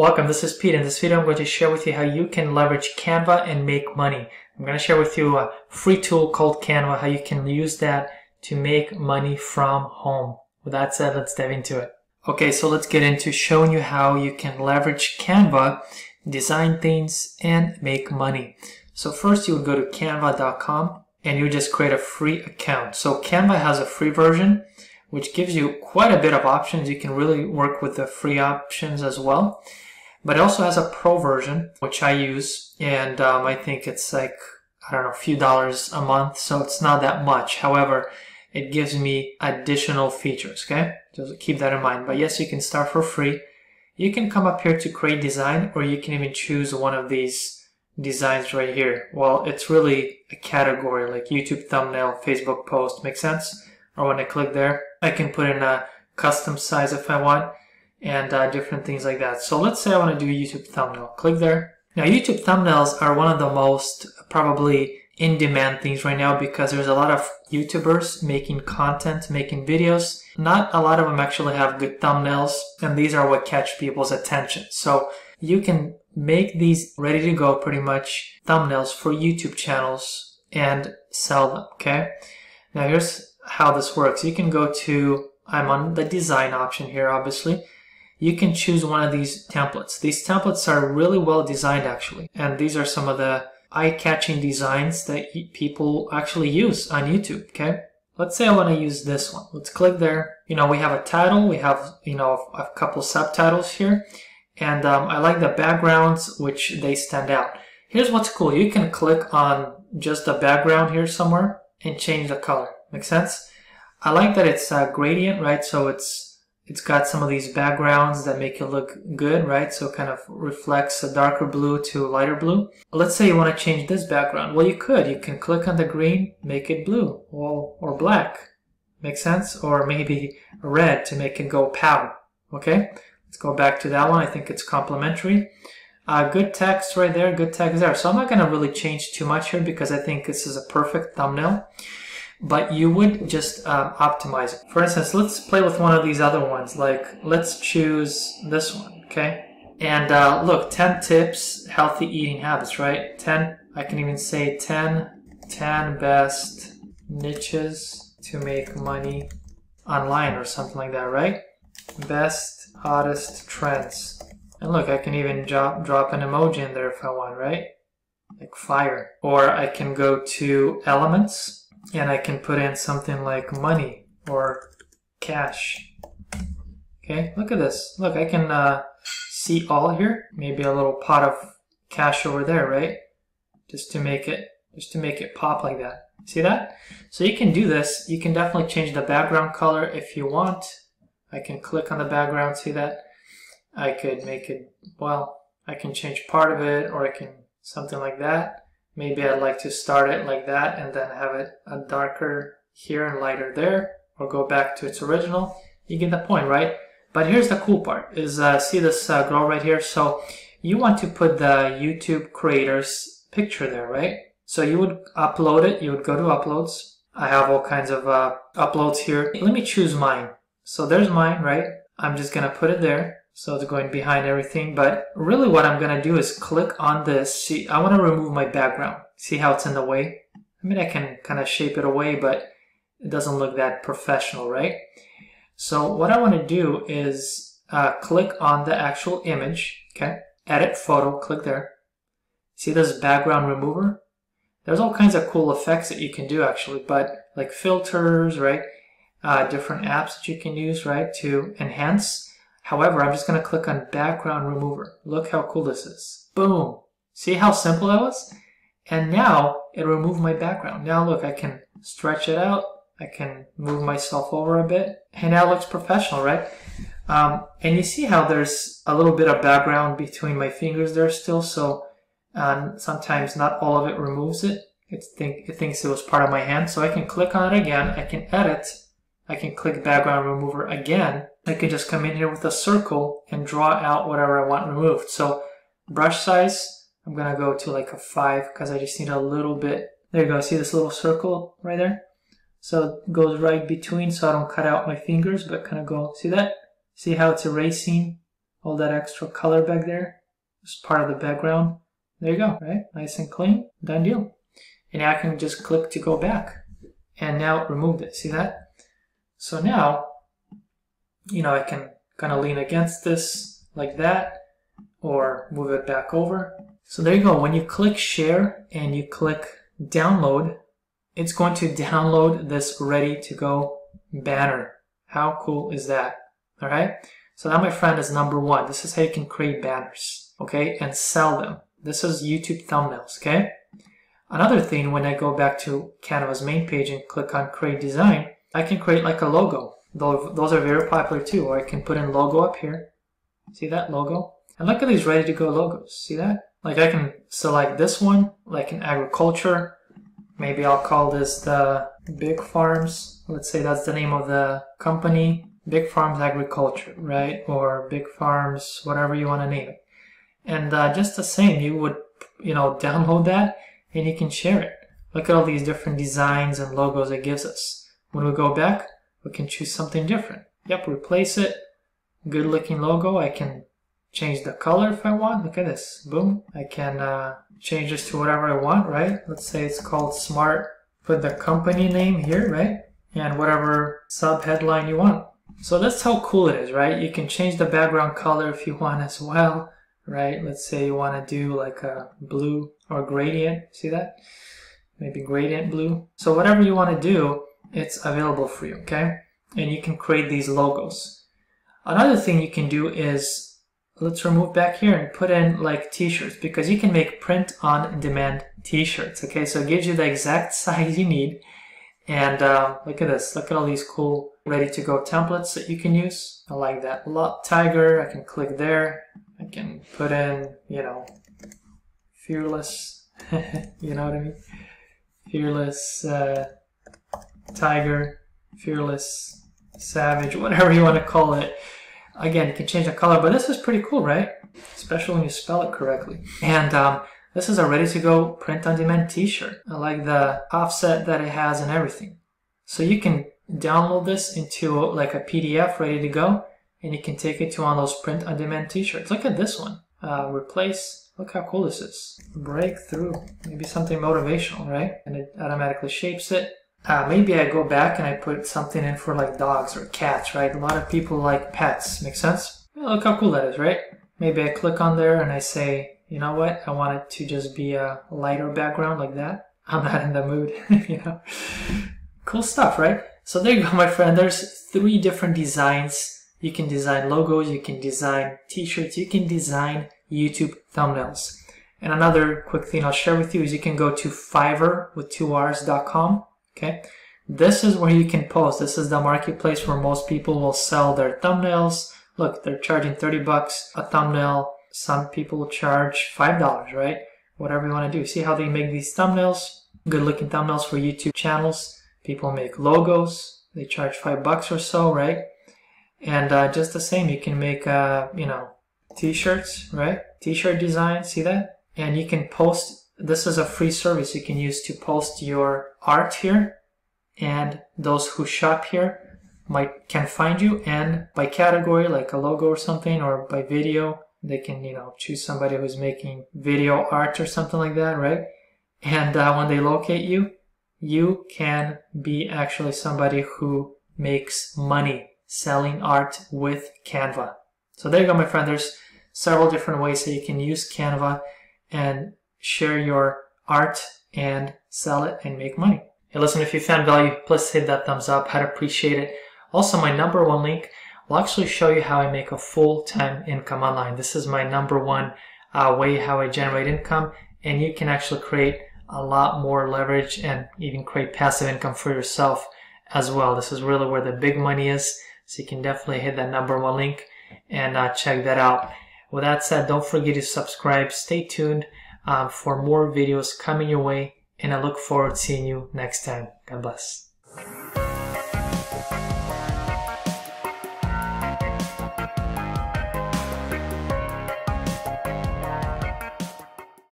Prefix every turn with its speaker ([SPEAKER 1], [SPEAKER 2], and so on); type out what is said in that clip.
[SPEAKER 1] Welcome, this is Pete. In this video, I'm going to share with you how you can leverage Canva and make money. I'm going to share with you a free tool called Canva, how you can use that to make money from home. With that said, let's dive into it. Okay, so let's get into showing you how you can leverage Canva, design things, and make money. So first you would go to canva.com and you just create a free account. So Canva has a free version which gives you quite a bit of options. You can really work with the free options as well. But it also has a pro version, which I use, and um, I think it's like, I don't know, a few dollars a month, so it's not that much. However, it gives me additional features, okay? Just keep that in mind. But yes, you can start for free. You can come up here to create design, or you can even choose one of these designs right here. Well, it's really a category like YouTube thumbnail, Facebook post, make sense? Or when I click there, I can put in a custom size if I want and uh, different things like that. So let's say I want to do a YouTube thumbnail. Click there. Now YouTube thumbnails are one of the most probably in demand things right now because there's a lot of YouTubers making content, making videos. Not a lot of them actually have good thumbnails and these are what catch people's attention. So you can make these ready to go pretty much thumbnails for YouTube channels and sell them, okay? Now here's how this works. You can go to, I'm on the design option here obviously you can choose one of these templates. These templates are really well designed actually. And these are some of the eye-catching designs that people actually use on YouTube, okay? Let's say I want to use this one. Let's click there. You know, we have a title, we have, you know, a couple subtitles here. And um, I like the backgrounds, which they stand out. Here's what's cool. You can click on just the background here somewhere and change the color. Make sense? I like that it's a gradient, right? So it's it's got some of these backgrounds that make it look good, right? So it kind of reflects a darker blue to lighter blue. Let's say you want to change this background. Well, you could. You can click on the green, make it blue or, or black. Make sense? Or maybe red to make it go pow. Okay? Let's go back to that one. I think it's complementary. Uh, good text right there, good text there. So I'm not going to really change too much here because I think this is a perfect thumbnail but you would just uh, optimize it. For instance, let's play with one of these other ones. Like, let's choose this one, okay? And uh, look, 10 tips, healthy eating habits, right? 10, I can even say 10, 10 best niches to make money online or something like that, right? Best, hottest trends. And look, I can even drop, drop an emoji in there if I want, right? Like fire. Or I can go to elements and I can put in something like money or cash. Okay, look at this. Look, I can uh, see all here. Maybe a little pot of cash over there, right? Just to make it, just to make it pop like that. See that? So you can do this. You can definitely change the background color if you want. I can click on the background, see that? I could make it, well, I can change part of it or I can something like that. Maybe I'd like to start it like that and then have it a darker here and lighter there or go back to its original. You get the point, right? But here's the cool part is uh, see this uh, girl right here? So you want to put the YouTube creator's picture there, right? So you would upload it. You would go to uploads. I have all kinds of uh, uploads here. Let me choose mine. So there's mine, right? I'm just to put it there. So it's going behind everything. But really what I'm going to do is click on this. See, I want to remove my background. See how it's in the way? I mean, I can kind of shape it away, but it doesn't look that professional, right? So what I want to do is uh, click on the actual image, okay? Edit photo, click there. See this background remover? There's all kinds of cool effects that you can do actually, but like filters, right? Uh, different apps that you can use, right, to enhance However, I'm just going to click on background remover. Look how cool this is. Boom. See how simple that was? And now it removed my background. Now look, I can stretch it out. I can move myself over a bit. And now it looks professional, right? Um, and you see how there's a little bit of background between my fingers there still. So um, sometimes not all of it removes it. It, think, it thinks it was part of my hand. So I can click on it again. I can edit. I can click background remover again I can just come in here with a circle and draw out whatever I want removed. So brush size, I'm gonna go to like a five because I just need a little bit. There you go, see this little circle right there? So it goes right between so I don't cut out my fingers, but kind of go, see that? See how it's erasing all that extra color back there. It's part of the background. There you go, right? Nice and clean, done deal. And now I can just click to go back. And now remove it, see that? So now, you know, I can kind of lean against this like that, or move it back over. So there you go. When you click share and you click download, it's going to download this ready to go banner. How cool is that? All right. So that, my friend, is number one. This is how you can create banners, okay, and sell them. This is YouTube thumbnails, okay? Another thing, when I go back to Canva's main page and click on create design, I can create like a logo. Those are very popular too. Or I can put in logo up here. See that logo? And look at these ready to go logos. See that? Like I can select this one, like in agriculture. Maybe I'll call this the Big Farms. Let's say that's the name of the company. Big Farms Agriculture, right? Or Big Farms, whatever you want to name it. And uh, just the same, you would, you know, download that and you can share it. Look at all these different designs and logos it gives us. When we go back, we can choose something different. Yep, replace it. Good looking logo. I can change the color if I want. Look at this. Boom. I can uh, change this to whatever I want, right? Let's say it's called Smart. Put the company name here, right? And whatever sub headline you want. So that's how cool it is, right? You can change the background color if you want as well, right? Let's say you want to do like a blue or gradient. See that? Maybe gradient blue. So whatever you want to do, it's available for you, okay? And you can create these logos. Another thing you can do is, let's remove back here and put in like t-shirts because you can make print on demand t-shirts, okay? So it gives you the exact size you need. And uh, look at this, look at all these cool ready to go templates that you can use. I like that lot. Tiger, I can click there. I can put in, you know, fearless, you know what I mean? Fearless, uh, tiger, fearless, savage, whatever you want to call it. Again, you can change the color, but this is pretty cool, right? Especially when you spell it correctly. And um, this is a ready-to-go print-on-demand t-shirt. I like the offset that it has and everything. So you can download this into like a PDF ready to go, and you can take it to one of those print-on-demand t-shirts. Look at this one. Uh, replace. Look how cool this is. Breakthrough. Maybe something motivational, right? And it automatically shapes it uh, maybe I go back and I put something in for like dogs or cats, right? A lot of people like pets. Make sense? Look how cool that is, right? Maybe I click on there and I say, you know what? I want it to just be a lighter background like that. I'm not in the mood, you know? Cool stuff, right? So there you go, my friend. There's three different designs. You can design logos, you can design t-shirts, you can design YouTube thumbnails. And another quick thing I'll share with you is you can go to Fiverr with two R's.com Okay, this is where you can post. This is the marketplace where most people will sell their thumbnails. Look, they're charging 30 bucks a thumbnail. Some people charge $5, right? Whatever you want to do. See how they make these thumbnails? Good looking thumbnails for YouTube channels. People make logos. They charge five bucks or so, right? And uh, just the same, you can make, uh, you know, t-shirts, right? T-shirt design, see that? And you can post this is a free service you can use to post your art here and those who shop here might can find you and by category like a logo or something or by video they can you know choose somebody who's making video art or something like that right? And uh, when they locate you you can be actually somebody who makes money selling art with canva. So there you go my friend. There's several different ways that you can use canva and share your art and sell it and make money. Hey, listen, if you found value, please hit that thumbs up. I'd appreciate it. Also, my number one link will actually show you how I make a full-time income online. This is my number one uh, way how I generate income, and you can actually create a lot more leverage and even create passive income for yourself as well. This is really where the big money is, so you can definitely hit that number one link and uh, check that out. With that said, don't forget to subscribe. Stay tuned um, for more videos coming your way and I look forward to seeing you next time. God bless.